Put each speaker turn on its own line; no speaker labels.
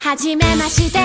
はじめまして。